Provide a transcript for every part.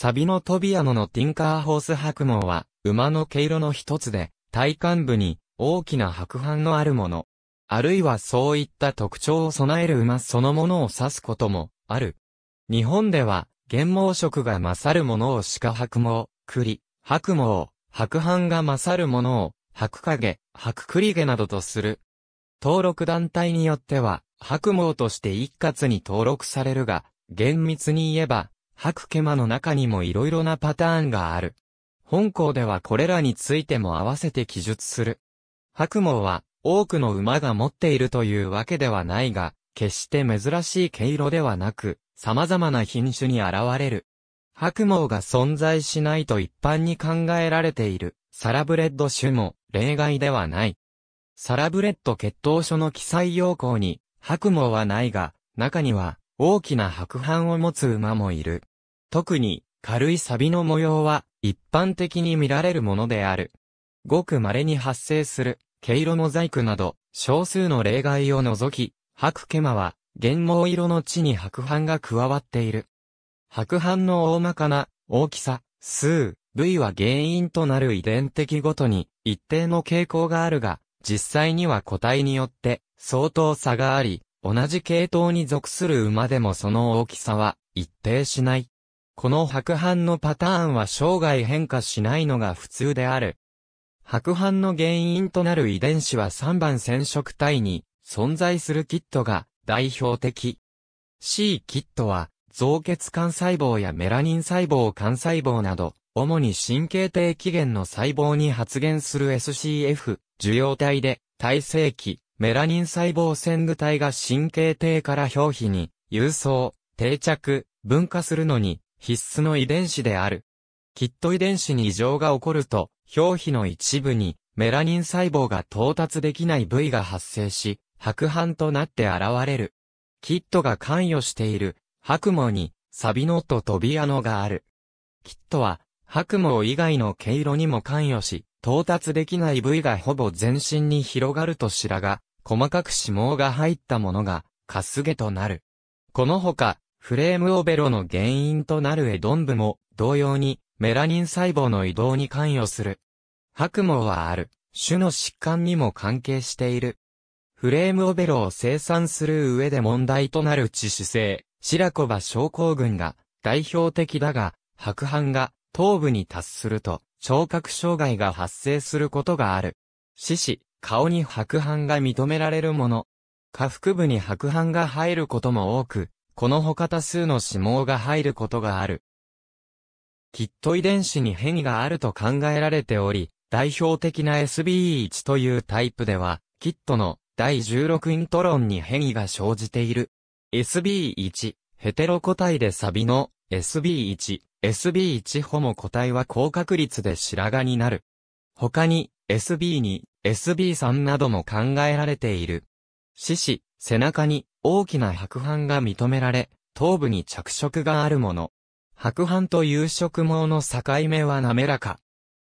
サビノトビアノのティンカーホース白毛は、馬の毛色の一つで、体幹部に大きな白斑のあるもの。あるいはそういった特徴を備える馬そのものを指すこともある。日本では、原毛色が勝るものを鹿白毛、栗、白毛、白斑が勝るものを、白影、白栗毛などとする。登録団体によっては、白毛として一括に登録されるが、厳密に言えば、白毛馬の中にも色々なパターンがある。本校ではこれらについても合わせて記述する。白毛は多くの馬が持っているというわけではないが、決して珍しい毛色ではなく、様々な品種に現れる。白毛が存在しないと一般に考えられている、サラブレッド種も例外ではない。サラブレッド血統書の記載要項に、白毛はないが、中には、大きな白斑を持つ馬もいる。特に、軽い錆の模様は、一般的に見られるものである。ごく稀に発生する、毛色モザイクなど、少数の例外を除き、白毛馬は、原毛色の地に白斑が加わっている。白斑の大まかな、大きさ、数、部位は原因となる遺伝的ごとに、一定の傾向があるが、実際には個体によって、相当差があり、同じ系統に属する馬でもその大きさは一定しない。この白斑のパターンは生涯変化しないのが普通である。白斑の原因となる遺伝子は3番染色体に存在するキットが代表的。C キットは造血幹細胞やメラニン細胞幹細胞など、主に神経低起源の細胞に発現する SCF 受容体で、体性期、メラニン細胞線具体が神経低から表皮に、郵送、定着、分化するのに、必須の遺伝子である。キット遺伝子に異常が起こると、表皮の一部に、メラニン細胞が到達できない部位が発生し、白斑となって現れる。キットが関与している、白毛に、サビノとトビアノがある。キットは、白毛以外の毛色にも関与し、到達できない部位がほぼ全身に広がると白髪、細かく脂毛が入ったものが、カスゲとなる。このほか、フレームオベロの原因となるエドン部も、同様に、メラニン細胞の移動に関与する。白毛はある、種の疾患にも関係している。フレームオベロを生産する上で問題となる致死性、白子場症候群が代表的だが、白斑が頭部に達すると、聴覚障害が発生することがある。四肢、顔に白斑が認められるもの。下腹部に白斑が入ることも多く、この他多数の脂肪が入ることがある。キット遺伝子に変異があると考えられており、代表的な SBE1 というタイプでは、キットの第16イントロンに変異が生じている。SB1、ヘテロ個体でサビの SB1、SB1 ホモ個体は高確率で白髪になる。他に SB2、SB3 なども考えられている。四肢、背中に大きな白斑が認められ、頭部に着色があるもの。白斑と有色毛の境目は滑らか。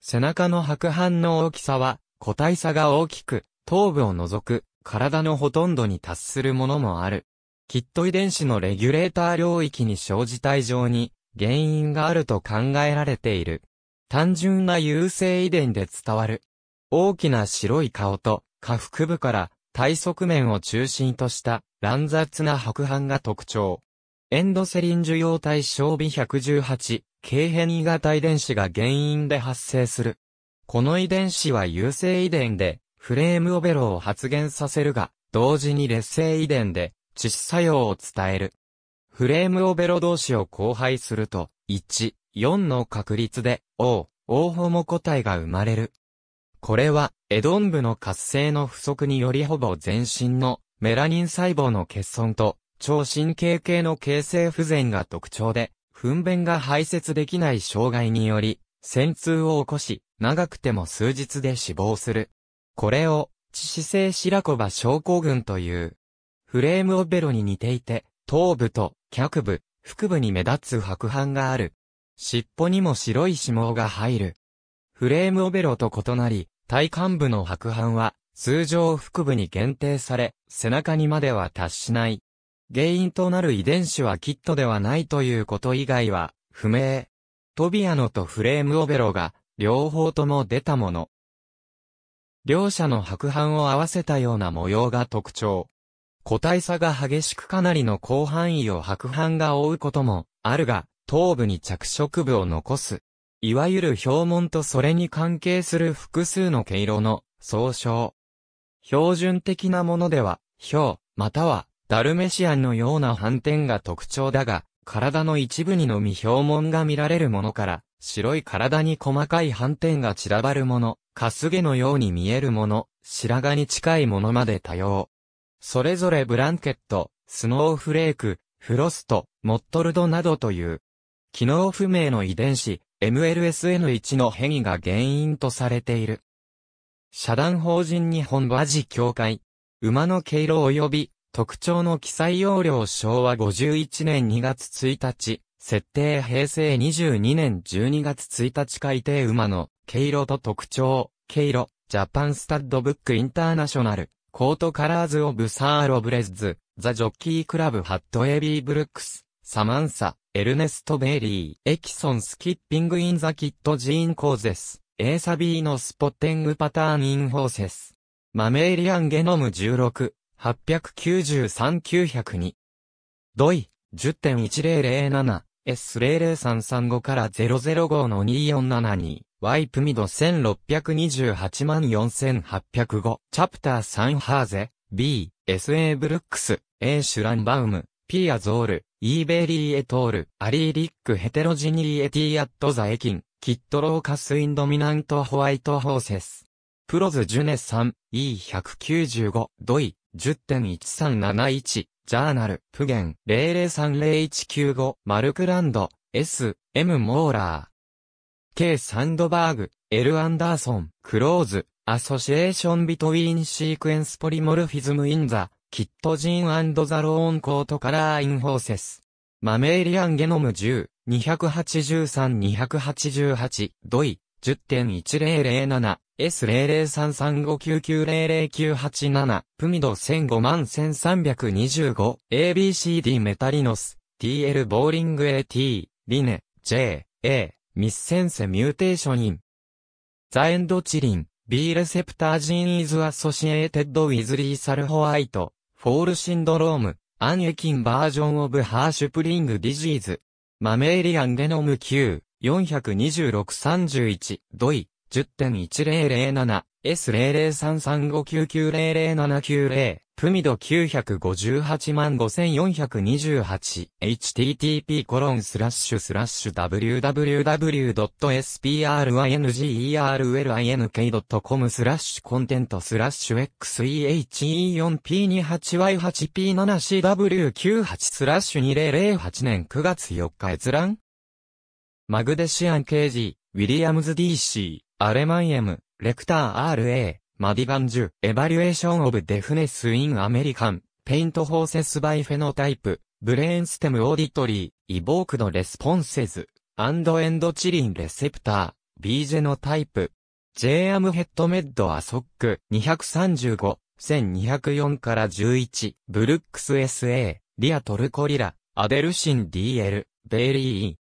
背中の白斑の大きさは個体差が大きく、頭部を除く体のほとんどに達するものもある。キット遺伝子のレギュレーター領域に生じた異常に原因があると考えられている。単純な優性遺伝で伝わる。大きな白い顔と下腹部から体側面を中心とした乱雑な白斑が特徴。エンドセリン受容体小微118、軽変異型遺伝子が原因で発生する。この遺伝子は優性遺伝で、フレームオベロを発現させるが、同時に劣性遺伝で、致死作用を伝える。フレームオベロ同士を交配すると、1、4の確率で、O、O ホモ個体が生まれる。これは、エドン部の活性の不足によりほぼ全身のメラニン細胞の欠損と、超神経系の形成不全が特徴で、糞便が排泄できない障害により、線痛を起こし、長くても数日で死亡する。これを、致死性白子場症候群という。フレームオベロに似ていて、頭部と脚部、腹部に目立つ白斑がある。尻尾にも白い脂毛が入る。フレームオベロと異なり、体幹部の白斑は、通常腹部に限定され、背中にまでは達しない。原因となる遺伝子はキットではないということ以外は、不明。トビアノとフレームオベロが、両方とも出たもの。両者の白斑を合わせたような模様が特徴。個体差が激しくかなりの広範囲を白斑が覆うこともあるが、頭部に着色部を残す。いわゆる表紋とそれに関係する複数の毛色の総称。標準的なものでは、表、または、ダルメシアンのような斑点が特徴だが、体の一部にのみ表紋が見られるものから、白い体に細かい斑点が散らばるもの、カスゲのように見えるもの、白髪に近いものまで多様。それぞれブランケット、スノーフレーク、フロスト、 mottled などという、機能不明の遺伝子、MLSN1 の変異が原因とされている。社団法人日本馬事協会、馬の毛色及び特徴の記載要領昭和51年2月1日、設定平成22年12月1日改定馬の、毛色と特徴、毛色、ジャパンスタッドブックインターナショナル、 Coat Colors of Thoroughbreds、 The Jockey Club ハットエビーブルックス、サマンサ、エルネスト・ベイリー、 Exon skipping in the KIT gene causes a Sabi no spotting pattern in horses。 Mammalian Genome 16、893-902。 doi、10.1007、S00335 から005の2472、 PMID 1628万4805、 chapter 3 Haase、 B、SA Brooks、A Schlumbaum、P Azor、 E Bailey et al、アリーリックヘテロジニーエティアットザエキン、 KIT locus in dominant white horses。PLoS Genet 3、E195、 doi、10.1371、 journal、pgen、0030195 Marklund、S、M Moller。K Sandberg、L Andersson、 Close、association between sequence polymorphism in the、 KIT gene the roan coat color in horses。 Mammalian Genome 10、283-288、 doi、10.1007、S003359900987、 PMID 151325 ABCD Metallinos、TL Bowling AT、 Rine、J、A、 missense mutation in。 the endothelin、B receptor gene is associated with lethal white、 foal syndrome、 an equine version of Hirschsprung disease。 Mammalian Genome 9、42631、 doi、10.1007、S003359900790、 PMID 958万5428、http colon slash slash www.springerlink.com slash content slash x-ehe4p28y8p7cw98 slash 2008年9月4日閲覧 Magdesian KG、 Williams DC、 Aleman M、 LeCouteur RA、 Madigan JE、 Evaluation of deafness in American、 Paint Horses by phenotype、 brainstem auditory、 evoked responses、アンドエンドチリンレセプター、ビージェノタイプ、J アムヘッドメッドアソック235、1204から11、ブルックス SA、リアトルコリラ、アデルシン DL、ベイリー。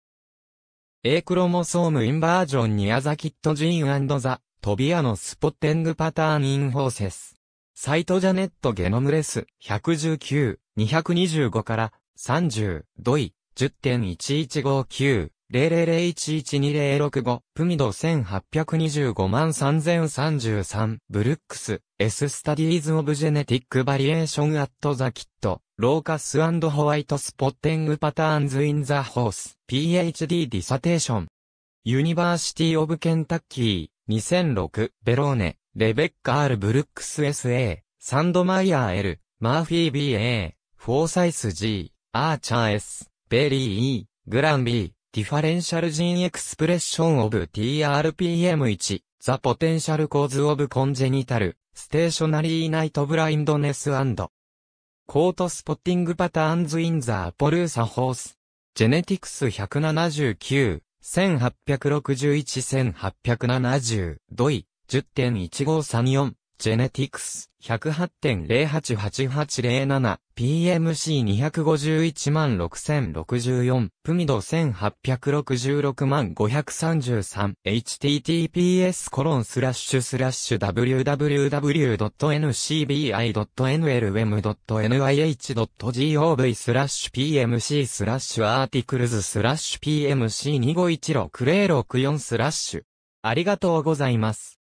A クロモソームインバージョンニアザキットジーンザ、トビアのスポッテングパターンインフォーセス。サイトジャネットゲノムレス119、225から30、ドイ10.1159、00011205、プミド1825万3033、ブルックス、S スタディーズオブジェネティックバリエーションアットザキット、ローカスホワイトスポッテングパターンズインザホース、PhD ディサテーション。ユニバーシティオブケンタッキー、2006、 Bellone、Rebecca R Brooks SA、Sandmeyer L、Murphy BA、Forsyth G、Archer S、Bailey E、Grahn B、Differential gene expression of TRPM1、the potential cause of congenital、stationary night blindness coat spotting patterns in the Appaloosa horse。Genetics 179、1861-1870、 doi、10.1534、genetics 108.088807 PMC251 万6064プミド1866万533 https コロンスラッシュスラッシュ www.ncbi.nlm.nih.gov スラッシュ PMC スラッシュアーティクルズスラッシュ PMC2516064 スラッシュありがとうございます。